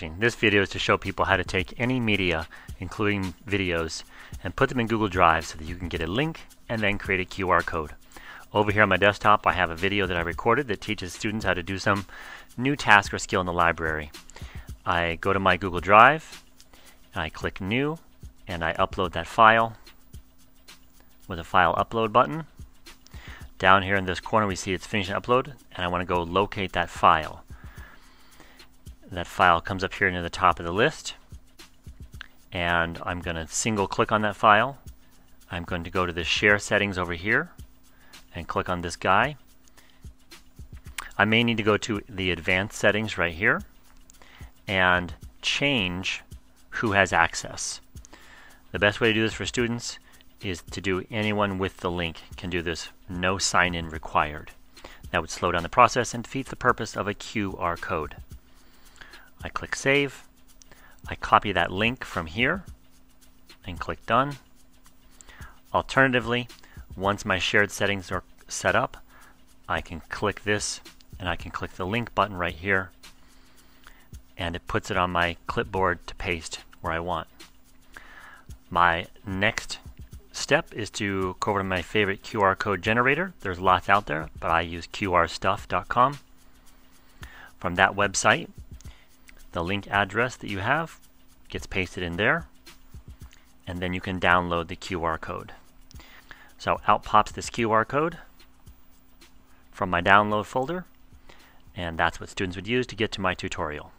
watching. This video is to show people how to take any media, including videos, and put them in Google Drive so that you can get a link and then create a QR code. Over here on my desktop I have a video that I recorded that teaches students how to do some new task or skill in the library. I go to my Google Drive, I click New, and I upload that file with a File Upload button. Down here in this corner we see it's finishing upload, and I want to go locate that file. That file comes up here near the top of the list. And I'm going to single click on that file. I'm going to go to the share settings over here and click on this guy. I may need to go to the advanced settings right here and change who has access. The best way to do this for students is to do anyone with the link can do this, no sign in required. That would slow down the process and defeat the purpose of a QR code. I click Save. I copy that link from here and click Done. Alternatively, once my shared settings are set up, I can click this and I can click the link button right here and it puts it on my clipboard to paste where I want. My next step is to go over to my favorite QR code generator. There's lots out there, but I use qrstuff.com. From that website, the link address that you have gets pasted in there and then you can download the QR code. So out pops this QR code from my download folder and that's what students would use to get to my tutorial.